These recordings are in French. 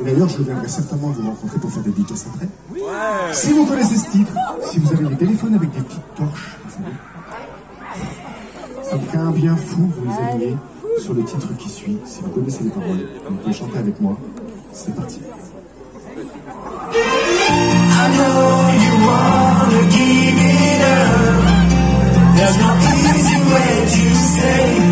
Et d'ailleurs, je viendrai certainement vous rencontrer pour faire des dédicaces après. Si vous connaissez ce titre, si vous avez des téléphones avec des petites torches, ça me fait un bien fou vous les alliez sur le titre qui suit. Si vous connaissez les paroles, vous pouvez chanter avec moi. C'est parti. There's no say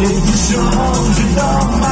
les bouches oranges d'or